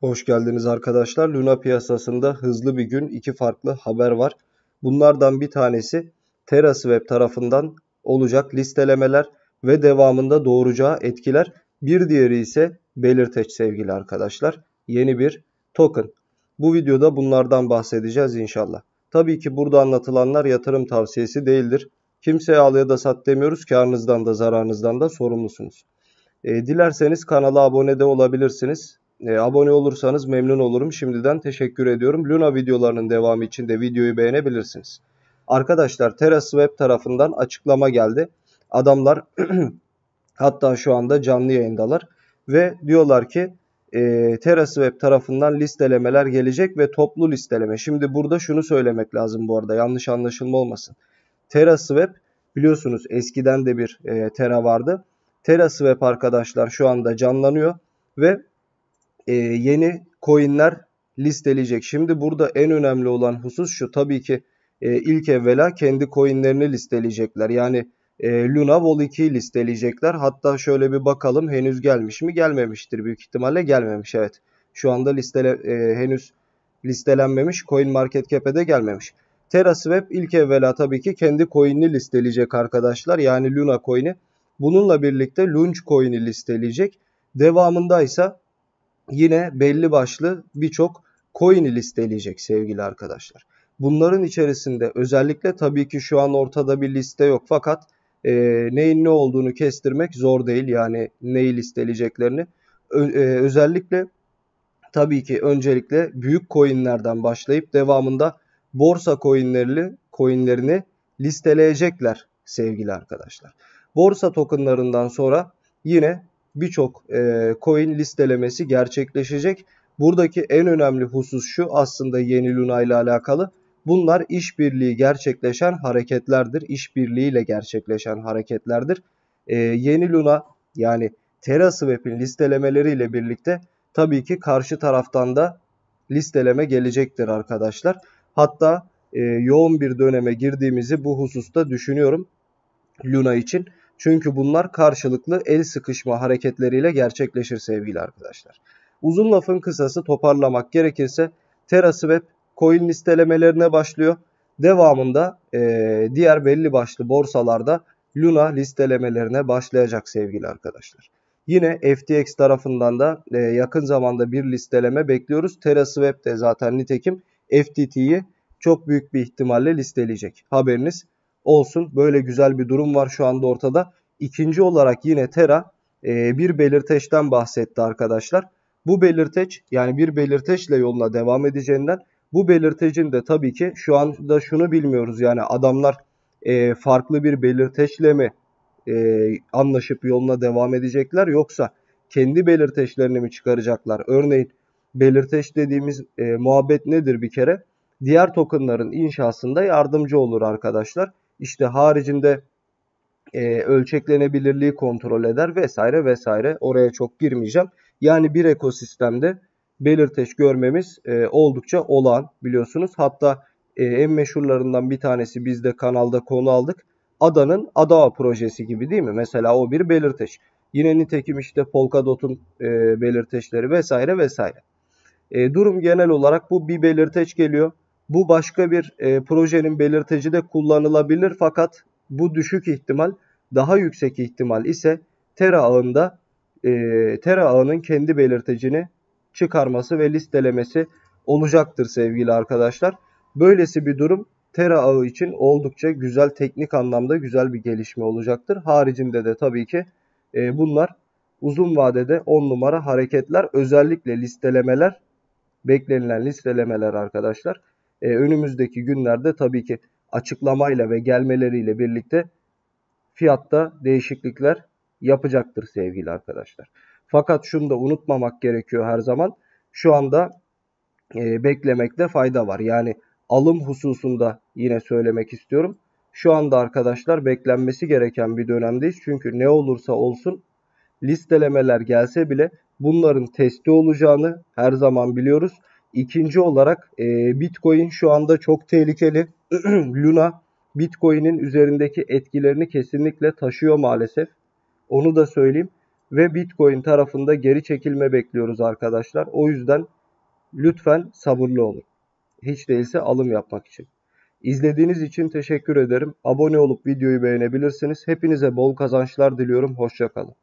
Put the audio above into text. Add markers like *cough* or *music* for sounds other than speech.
Hoş geldiniz arkadaşlar. Luna piyasasında hızlı bir gün iki farklı haber var. Bunlardan bir tanesi TerraSwap tarafından olacak listelemeler ve devamında doğuracağı etkiler. Bir diğeri ise belirteç sevgili arkadaşlar. Yeni bir token. Bu videoda bunlardan bahsedeceğiz inşallah. Tabii ki burada anlatılanlar yatırım tavsiyesi değildir. Kimseye al ya da sat demiyoruz. Karınızdan da zararınızdan da sorumlusunuz. E, dilerseniz kanala abone de olabilirsiniz. E, abone olursanız memnun olurum. Şimdiden teşekkür ediyorum. Luna videolarının devamı için de videoyu beğenebilirsiniz. Arkadaşlar TerraSwap tarafından açıklama geldi. Adamlar *clears throat* hatta şu anda canlı yayındalar ve diyorlar ki e, TerraSwap tarafından listelemeler gelecek ve toplu listeleme. Şimdi burada şunu söylemek lazım bu arada yanlış anlaşılma olmasın. TerraSwap biliyorsunuz eskiden de bir e, Terra vardı. TerraSwap arkadaşlar şu anda canlanıyor ve e, yeni coinler listeleyecek. Şimdi burada en önemli olan husus şu tabii ki e, ilk evvela kendi coinlerini listeleyecekler. Yani e, Luna Vol 2'yi listeleyecekler. Hatta şöyle bir bakalım henüz gelmiş mi? Gelmemiştir büyük ihtimalle gelmemiş evet. Şu anda listele, e, henüz listelenmemiş. Coin Market Cap'e de gelmemiş. TerraSwap ilk evvela tabii ki kendi coin'ini listeleyecek arkadaşlar. Yani Luna coin'i. Bununla birlikte Launch coin'i listeleyecek. Devamında ise yine belli başlı birçok coin'i listeleyecek sevgili arkadaşlar. Bunların içerisinde özellikle tabii ki şu an ortada bir liste yok fakat e, neyin ne olduğunu kestirmek zor değil. Yani neyi listeleyeceklerini. Ö, e, özellikle tabii ki öncelikle büyük coinlerden başlayıp devamında borsa coinlerini, coinlerini listeleyecekler sevgili arkadaşlar. Borsa tokenlarından sonra yine birçok e, coin listelemesi gerçekleşecek. Buradaki en önemli husus şu aslında yeni Luna ile alakalı. Bunlar işbirliği gerçekleşen hareketlerdir. İşbirliğiyle gerçekleşen hareketlerdir. E, yeni Luna yani TerraSwap'in listelemeleriyle birlikte tabii ki karşı taraftan da listeleme gelecektir arkadaşlar. Hatta e, yoğun bir döneme girdiğimizi bu hususta düşünüyorum Luna için. Çünkü bunlar karşılıklı el sıkışma hareketleriyle gerçekleşir sevgili arkadaşlar. Uzun lafın kısası toparlamak gerekirse TerraSwap coin listelemelerine başlıyor. Devamında e, diğer belli başlı borsalarda Luna listelemelerine başlayacak sevgili arkadaşlar. Yine FTX tarafından da e, yakın zamanda bir listeleme bekliyoruz. TerraSwap de zaten nitekim FTT'yi çok büyük bir ihtimalle listeleyecek. Haberiniz olsun. Böyle güzel bir durum var şu anda ortada. İkinci olarak yine Terra e, bir belirteçten bahsetti arkadaşlar. Bu belirteç yani bir belirteçle yoluna devam edeceğinden bu belirtecin de tabii ki şu anda şunu bilmiyoruz. Yani adamlar e, farklı bir belirteçle mi e, anlaşıp yoluna devam edecekler yoksa kendi belirteçlerini mi çıkaracaklar? Örneğin belirteç dediğimiz e, muhabbet nedir bir kere? Diğer tokenların inşasında yardımcı olur arkadaşlar. İşte haricinde e, ölçeklenebilirliği kontrol eder vesaire vesaire. Oraya çok girmeyeceğim. Yani bir ekosistemde belirteç görmemiz e, oldukça olağan biliyorsunuz. Hatta e, en meşhurlarından bir tanesi biz de kanalda konu aldık. Adanın Ada projesi gibi değil mi? Mesela o bir belirteç. Yine nitekim işte Polkadot'un e, belirteçleri vesaire vesaire. E, durum genel olarak bu bir belirteç geliyor. Bu başka bir e, projenin belirteci de kullanılabilir fakat bu düşük ihtimal daha yüksek ihtimal ise Terra ağında e, Terra ağının kendi belirtecini çıkarması ve listelemesi olacaktır sevgili arkadaşlar. Böylesi bir durum Terra ağı için oldukça güzel teknik anlamda güzel bir gelişme olacaktır. Haricinde de tabii ki e, bunlar uzun vadede 10 numara hareketler özellikle listelemeler beklenilen listelemeler arkadaşlar e, önümüzdeki günlerde tabii ki açıklamayla ve gelmeleriyle birlikte fiyatta değişiklikler yapacaktır sevgili arkadaşlar. Fakat şunu da unutmamak gerekiyor her zaman. Şu anda e, beklemekte fayda var. Yani alım hususunda yine söylemek istiyorum. Şu anda arkadaşlar beklenmesi gereken bir dönemdeyiz. Çünkü ne olursa olsun listelemeler gelse bile bunların testi olacağını her zaman biliyoruz. İkinci olarak e, Bitcoin şu anda çok tehlikeli. *clears throat* Luna Bitcoin'in üzerindeki etkilerini kesinlikle taşıyor maalesef. Onu da söyleyeyim. ve Bitcoin tarafında geri çekilme bekliyoruz arkadaşlar. O yüzden lütfen sabırlı olun. Hiç değilse alım yapmak için. İzlediğiniz için teşekkür ederim. Abone olup videoyu beğenebilirsiniz. Hepinize bol kazançlar diliyorum. Hoşçakalın.